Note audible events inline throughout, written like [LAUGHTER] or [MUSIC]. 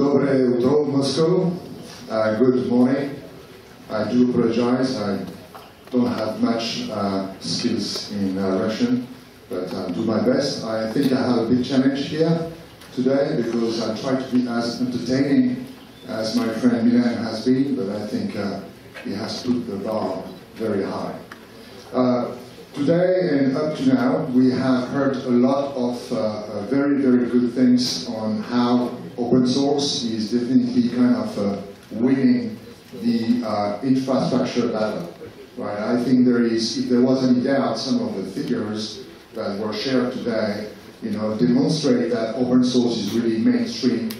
Moscow. Uh, good morning. I do apologize. I don't have much uh, skills in uh, Russian, but I'll do my best. I think I have a big challenge here today because I try to be as entertaining as my friend Milan has been, but I think uh, he has put the bar very high. Today and up to now, we have heard a lot of uh, uh, very, very good things on how open source is definitely kind of uh, winning the uh, infrastructure battle. Right? I think there is, if there was any doubt, some of the figures that were shared today, you know, demonstrate that open source is really mainstream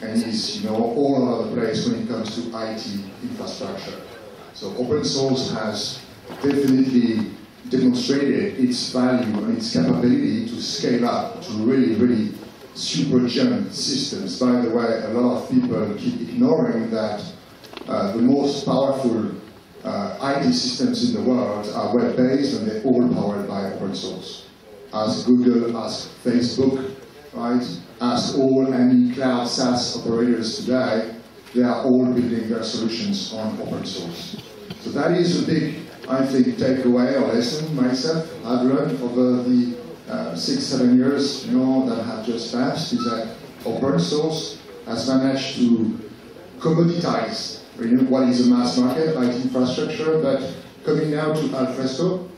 and is, you know, all over the place when it comes to IT infrastructure. So open source has definitely demonstrated its value and its capability to scale up to really, really super giant systems. By the way, a lot of people keep ignoring that uh, the most powerful uh, IT systems in the world are web-based and they're all powered by open source. Ask Google, ask Facebook, right? Ask all any cloud SaaS operators today, they are all building their solutions on open source. So that is a big, I think, take away or lesson myself I've learned over the uh, six, seven years you know, that have just passed is that open source has managed to commoditize you know, what is a mass market, IT infrastructure, but coming now to Alfresco,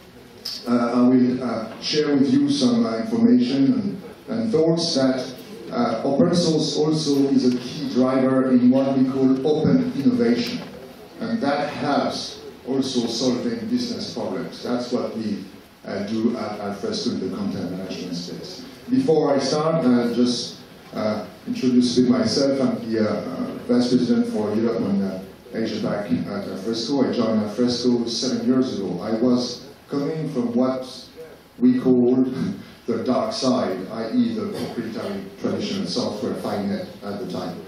uh, I will uh, share with you some uh, information and, and, thoughts that uh, open source also is a key driver in what we call open innovation. And that helps also solving business problems. That's what we uh, do at Alfresco in the content management space. Before I start, I'll just uh, introduce myself. I'm the Vice President for Europe and Asia Pac at Alfresco. I joined Alfresco seven years ago. I was coming from what we called [LAUGHS] the dark side, i.e. the proprietary traditional software FileNet at the time.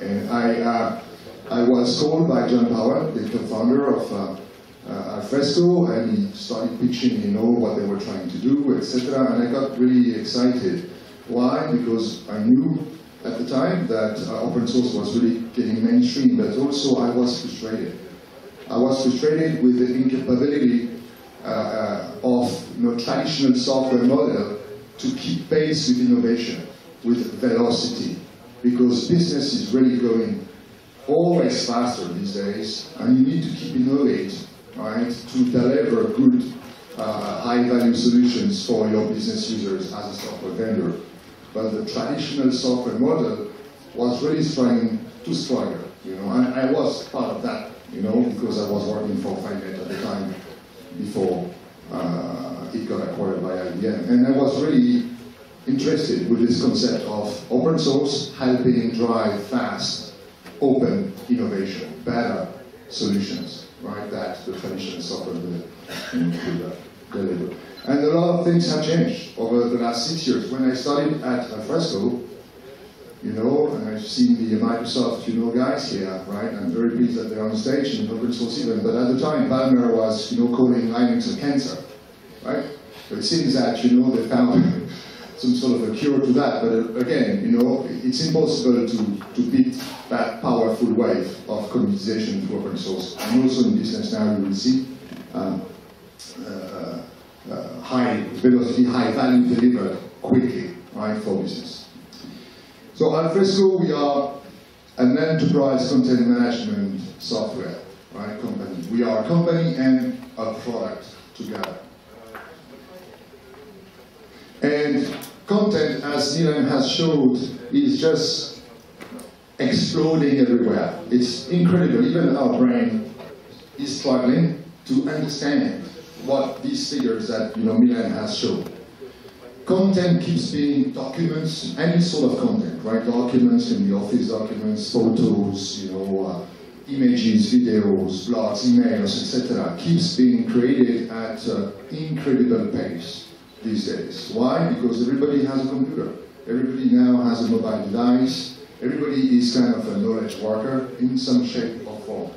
And I, uh, I was called by John Powell, the co-founder of uh, Alfresco, and started pitching, you know, what they were trying to do, etc. And I got really excited. Why? Because I knew at the time that uh, open source was really getting mainstream, but also I was frustrated. I was frustrated with the incapability uh, uh, of you know, traditional software model to keep pace with innovation, with velocity, because business is really going always faster these days, and you need to keep innovating, right, to deliver good, uh, high-value solutions for your business users as a software vendor. But the traditional software model was really trying to struggle, you know, and I was part of that, you know, because I was working for FileNet at the time before uh, it got acquired by IBM. And I was really interested with this concept of open source helping drive fast, open innovation, better solutions, right, that the traditional software will deliver. And a lot of things have changed over the last six years. When I studied at Alfresco, you know, and I've seen the Microsoft, you know, guys here, right? I'm very pleased that they're on stage in the open source event. But at the time, Ballmer was, you know, calling Linux a cancer, right? But it seems that, you know, they found some sort of a cure to that. But uh, again, you know, it's impossible to, to beat that powerful wave of commoditization through open source. And also in business now, you will see um, uh, uh, high velocity, high value delivered quickly, right, for business. So Alfresco, we are an enterprise content management software right, company. We are a company and a product together. And content, as Milan has showed, is just exploding everywhere. It's incredible. Even our brain is struggling to understand what these figures that you know Milan has shown content keeps being documents, any sort of content, right? Documents in the office documents, photos, you know, uh, images, videos, blogs, emails, etc. keeps being created at uh, incredible pace these days. Why? Because everybody has a computer. Everybody now has a mobile device. Everybody is kind of a knowledge worker in some shape or form.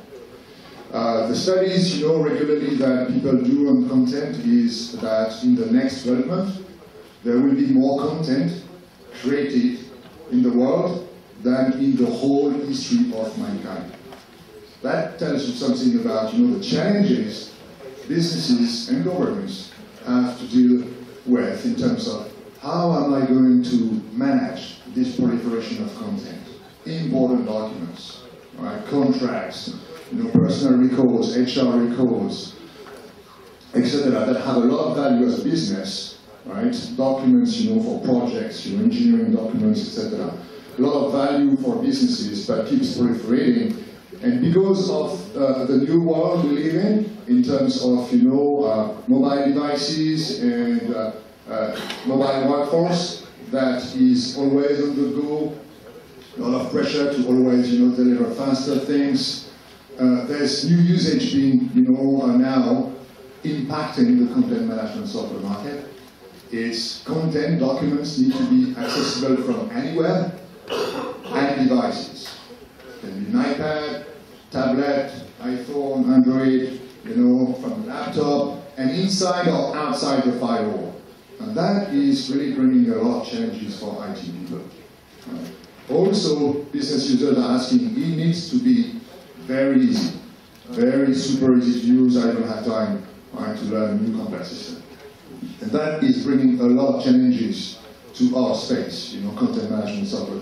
Uh, the studies, you know, regularly that people do on content is that in the next 12 months, there will be more content created in the world than in the whole history of mankind. That tells you something about you know, the challenges businesses and governments have to deal with in terms of how am I going to manage this proliferation of content, important documents, right, contracts, you know, personal records, HR records, etc., that have a lot of value as a business, right? Documents, you know, for projects, you know, engineering documents, etc. A lot of value for businesses, but keeps proliferating. And because of uh, the new world we live in, in terms of, you know, uh, mobile devices and uh, uh mobile workforce that is always on the go, a lot of pressure to always, you know, deliver faster things. Uh, there's new usage being, you know, uh, now impacting the content management software market. Its content documents need to be accessible from anywhere and devices. It can be an iPad, tablet, iPhone, Android, you know, from a laptop, and inside or outside the firewall. And that is really bringing a lot of challenges for IT people. Also, business users are asking, it needs to be very easy, very super easy to use. I don't have time right, to learn a new complex system. And that is bringing a lot of challenges to our space, you know, content management software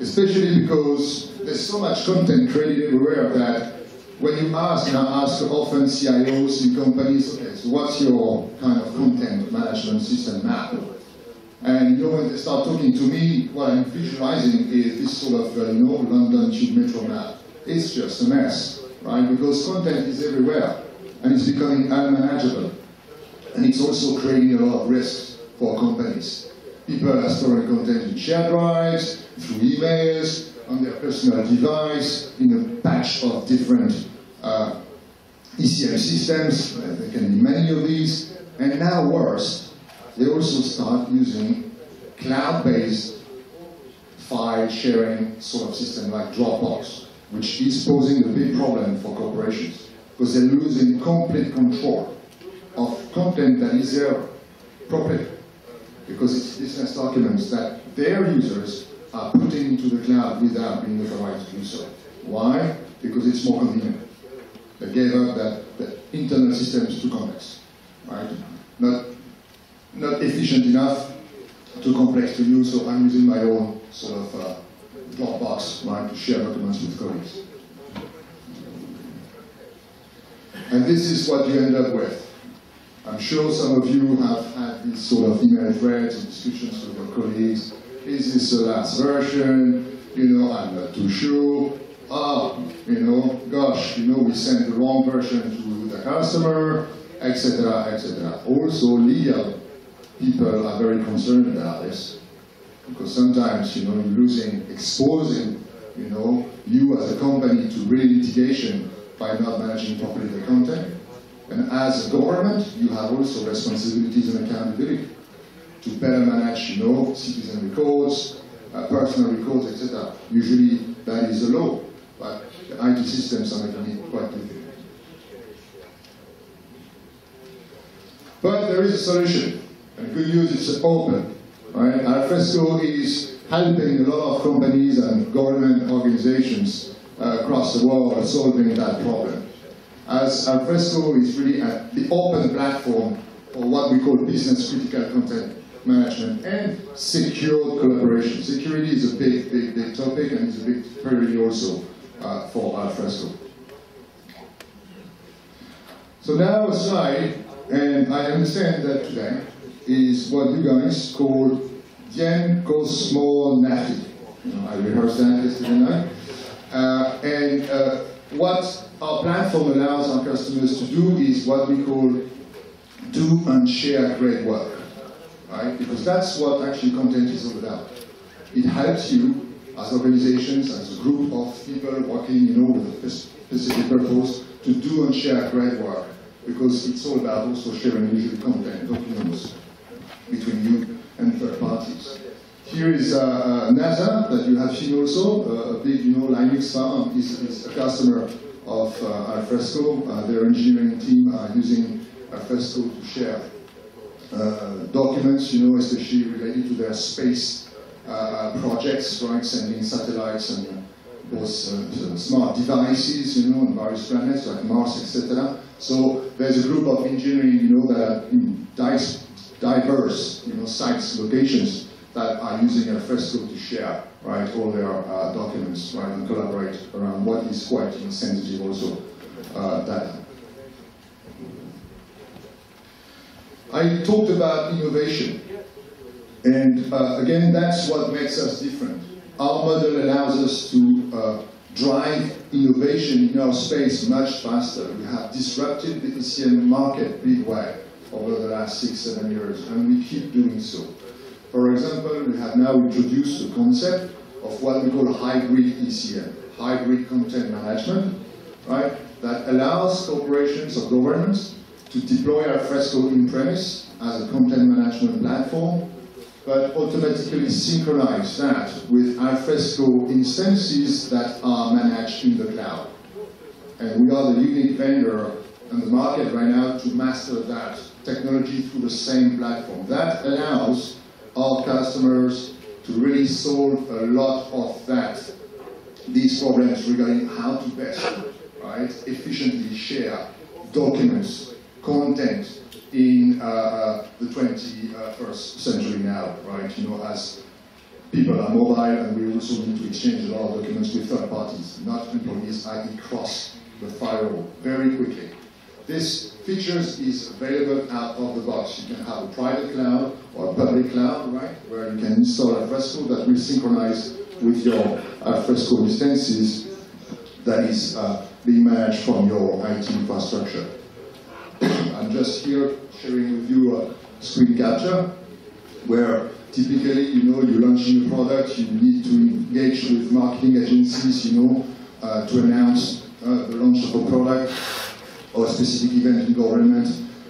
Especially because there's so much content created everywhere that when you ask, and I ask often CIOs in companies, okay, so what's your kind of content management system map? And you know, when they start talking to me, what I'm visualizing is this sort of, uh, you know, London Tube Metro map. It's just a mess, right? Because content is everywhere, and it's becoming unmanageable. And it's also creating a lot of risks for companies. People are storing content in shared drives, through emails, on their personal device, in a patch of different uh, ECM systems. There can be many of these. And now worse, they also start using cloud-based file sharing sort of system like Dropbox, which is posing a big problem for corporations because they're losing complete control of content that is their property because it's business documents that their users are putting into the cloud without being authorized to do so. Why? Because it's more convenient. They gave up that, that internal system is too complex, right? Not, not efficient enough, too complex to use, so I'm using my own sort of uh, Dropbox, right, to share documents with colleagues. And this is what you end up with. I'm sure some of you have had these sort of email threads and discussions with your colleagues is this the last version? You know, I'm not too sure. Ah, you know, gosh, you know, we sent the wrong version to the customer, etc., etc. Also, legal people are very concerned about this because sometimes, you know, you're losing, exposing, you know, you as a company to real litigation by not managing properly the content. And as a government, you have also responsibilities and accountability to better manage, you know, citizen records, uh, personal records, etc. Usually that is a law, but the IT systems are making it quite difficult. But there is a solution, and good news it's open. Right? Alfresco is helping a lot of companies and government organizations uh, across the world solving that problem. As Alfresco is really the open platform for what we call business critical content management and secure collaboration. Security is a big, big, big topic and it's a big priority also uh, for Alfresco. So now a slide, and I understand that today is what you guys call Dien Cosmonautique. You know, I rehearsed that yesterday night. Uh, and uh, what our platform allows our customers to do is what we call do and share great work right? Because that's what actually content is all about. It helps you as organizations, as a group of people working, you know, with a specific purpose to do and share great work. Because it's all about also sharing usually content, documents between you and third parties. Here is uh, uh, NASA that you have seen also, uh, a big, you know, Linux farm is, is a customer of uh, Alfresco. Uh, their engineering team are using Alfresco to share uh, documents, you know, especially related to their space projects, right, sending satellites and those uh, smart devices, you know, on various planets like Mars, etc. So there's a group of engineering, you know, that are in diverse, you know, sites, locations that are using Alfresco to share, right, all their uh, documents, right, and collaborate around what is quite sensitive also uh, data. I talked about innovation, and uh, again, that's what makes us different. Our model allows us to uh, drive innovation in our space much faster. We have disrupted the ECM market big way over the last six, seven years, and we keep doing so. For example, we have now introduced the concept of what we call hybrid ECM, hybrid content management, right, that allows corporations or governments to deploy Alfresco in-premise as a content management platform, but automatically synchronize that with Alfresco instances that are managed in the cloud. And we are the unique vendor in the market right now to master that technology through the same platform. That allows our customers to really solve a lot of that, these problems regarding how to best, right, efficiently share documents, content in uh, uh, the 21st century now, right? You know, as people are mobile and we also need to exchange a lot of documents with third parties, not employees, i.e. cross the firewall very quickly. This features is available out of the box. You can have a private cloud or a public cloud, right, where you can install Alfresco that will synchronize with your Alfresco instances that is uh, being managed from your IT infrastructure. [COUGHS] I'm just here sharing with you a screen capture where typically, you know, you're launching a product, you need to engage with marketing agencies, you know, uh, to announce uh, the launch of a product or a specific event in government,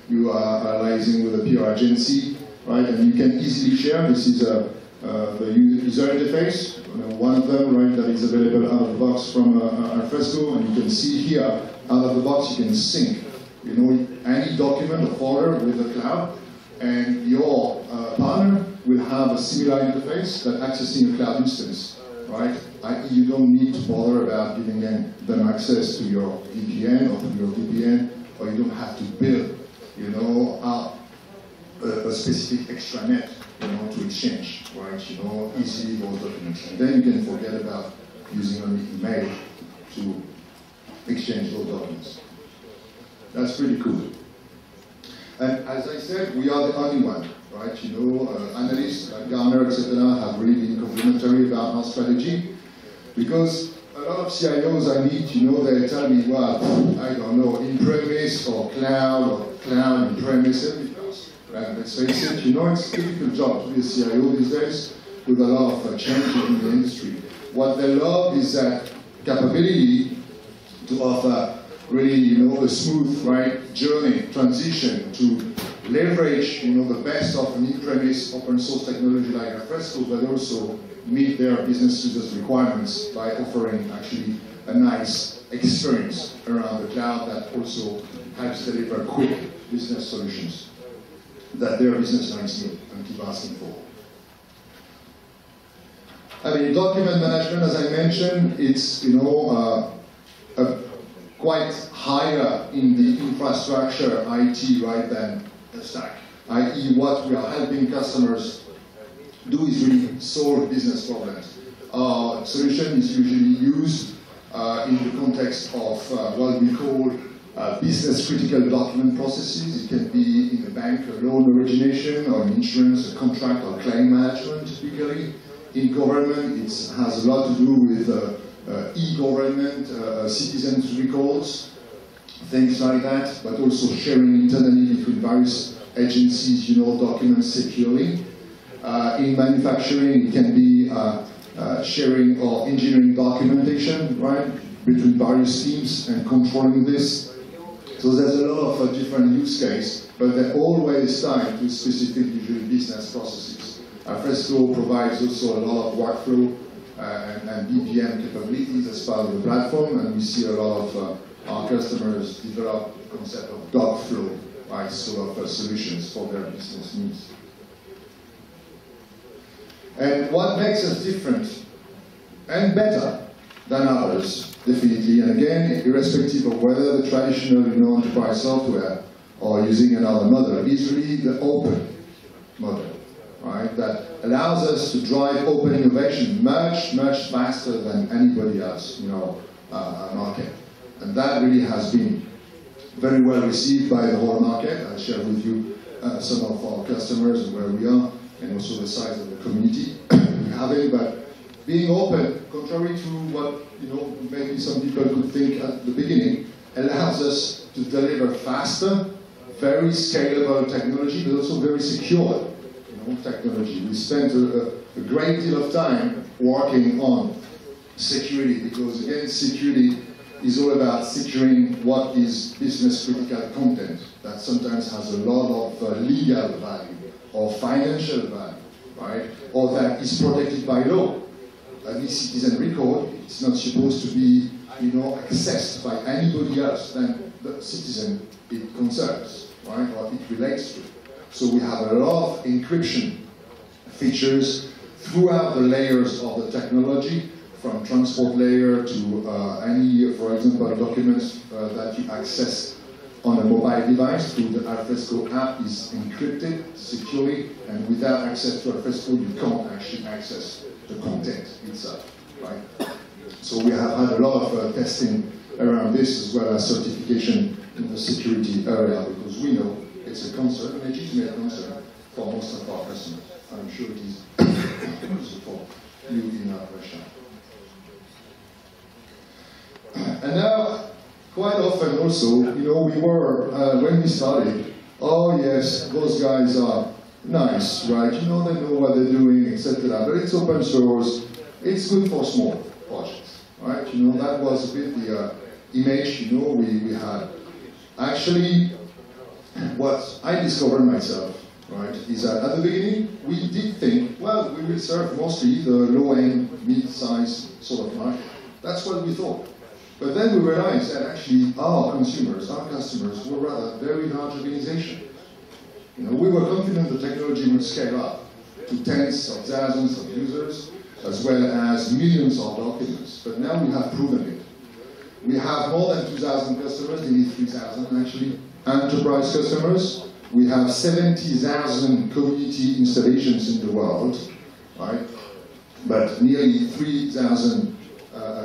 you are liaising with a PR agency, right? And you can easily share. This is a, uh, the user interface, one of them, right, that is available out of the box from uh, Alfresco, and you can see here, out of the box, you can sync, you know, any document or folder with the cloud, and your uh, partner will have a similar interface that accessing a cloud instance, right? I, you don't need to bother about giving them access to your VPN or to your VPN, or you don't have to build, you know, a, a specific extranet, you know, to exchange, right? You know, easily those documents. And then you can forget about using only email to exchange those documents. That's pretty cool. And as I said, we are the only one, right? You know, uh, analysts like Gartner, etc., have really been complimentary about our strategy. Because a lot of CIOs I meet, you know, they tell me, well, I don't know, in-premise or cloud or cloud in-premise, and let's face it, you know, it's a difficult job to be a CIO these days with a lot of uh, changes in the industry. What they love is that capability to offer really, you know, a smooth, right, journey, transition to leverage, you know, the best of an in-premise open source technology like Alfresco, but also meet their business users' requirements by offering actually a nice experience around the cloud that also helps deliver quick business solutions that their business lines need and keep asking for. I mean, document management, as I mentioned, it's, you know, uh, a, quite higher in the infrastructure IT, right, than i.e. what we are helping customers do is really solve business problems. Our solution is usually used uh, in the context of uh, what we call uh, business critical document processes. It can be in the bank, a loan origination, or in insurance, a contract or claim management, typically. In government, it has a lot to do with uh, uh, e-government, uh, citizens' records, things like that, but also sharing internally between various agencies, you know, documents securely. Uh, in manufacturing, it can be uh, uh, sharing or engineering documentation, right, between various teams and controlling this. So there's a lot of different use cases, but they're always tied to specific, usually business processes. Alfresco provides also a lot of workflow uh, and, and, BPM capabilities as part of the platform, and we see a lot of uh, our customers develop the concept of dog flow of uh, solutions for their business needs. And what makes us different and better than others, definitely, and again, irrespective of whether the traditional you know, enterprise software or using another model, is really the open model, right? That allows us to drive open innovation much, much faster than anybody else, you know, uh, market. And that really has been very well received by the whole market. I'll share with you uh, some of our customers and where we are, and also the size of the community [COUGHS] we're having. But being open, contrary to what you know maybe some people could think at the beginning, allows us to deliver faster, very scalable technology, but also very secure you know, technology. We spent a, a great deal of time working on security because again, security is all about securing what is business critical content that sometimes has a lot of uh, legal value or financial value, right? Or that is protected by law. An e-citizen record, it's not supposed to be, you know, accessed by anybody else than the citizen it concerns, right? Or it relates to. So we have a lot of encryption features throughout the layers of the technology from transport layer to uh, any, for example, documents uh, that you access on a mobile device through the Alfresco app is encrypted securely, and without access to Alfresco, you can't actually access the content itself, right? So we have had a lot of uh, testing around this as well as certification in the security area because we know it's a concern, a legitimate concern for most of our customers. I'm sure it is [COUGHS] for you in Russia. And now, quite often also, you know, we were, uh, when we started, oh yes, those guys are nice, right? You know, they know what they're doing, etc. But it's open source, it's good for small projects, right? You know, that was a bit the uh, image, you know, we, we had. Actually, what I discovered myself, right, is that at the beginning, we did think, well, we will serve mostly the low-end, mid-size sort of market. That's what we thought. But then we realized that actually our consumers, our customers, were rather very large organizations. You know, we were confident the technology would scale up to tens of thousands of users, as well as millions of documents. But now we have proven it. We have more than 2,000 customers, nearly 3,000 actually, enterprise customers. We have 70,000 community installations in the world, right? But nearly 3,000 uh,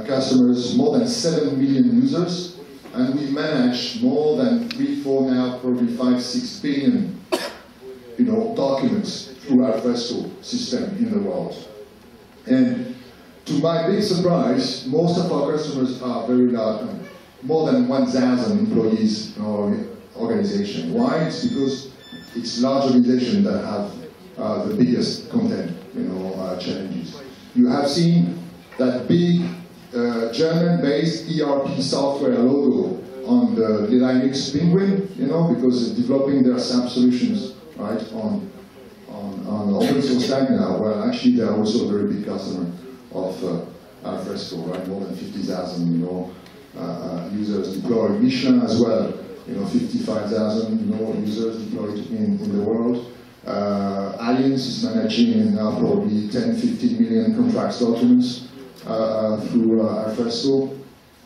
customers, more than 7 million users, and we manage more than 3, 4 now, probably 5, 6 billion you know, documents through Alfresco system in the world. And to my big surprise, most of our customers are very large, more than 1,000 employees in our organization. Why? It's because it's large organizations that have uh, the biggest content, you know, uh, challenges. You have seen that big uh, German-based ERP software logo on the Linux Penguin, you know, because they're developing their SAP solutions, right, on, on, on open source stack now. Well, actually, they're also a very big customer of uh, Alfresco, right, more than 50,000, you know, uh, uh, users deployed. Michelin as well, you know, 55,000, you know, users deployed in, in the world. Uh, Allianz is managing now probably 10, 15 million contracts documents. Uh, uh, through uh, Alfresco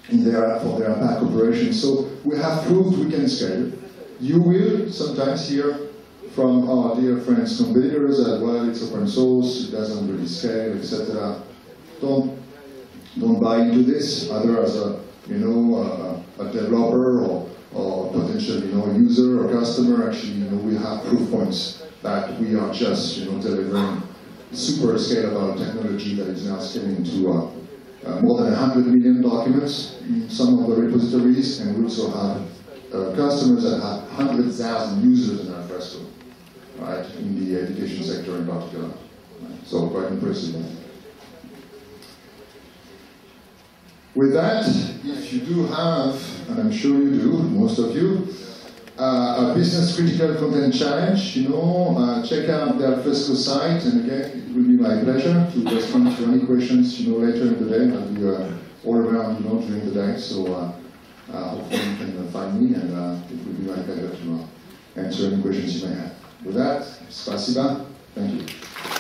in their, for their back operations. So we have proved we can scale. You will sometimes hear from our dear friends competitors that well it's open source, it doesn't really scale, etc. Don't don't buy into this, either as a you know a, a developer or or potential you know user or customer. Actually, you know we have proof points that we are just you know delivering super scalable technology that is now scaling to uh, uh, more than 100 million documents in some of the repositories, and we also have uh, customers that have 100,000 users in Alfresco, right, in the education sector in particular. So quite impressive. With that, if you do have, and I'm sure you do, most of you, uh, a business critical content challenge, you know, uh, check out the Alfresco site, and again, it will be my pleasure to respond to any questions, you know, later in the day. I'll be uh, all around, you know, during the day, so uh, uh, hopefully you can find me, and uh, it will be my pleasure to answer any questions you may have. With that, spasiba. Thank you.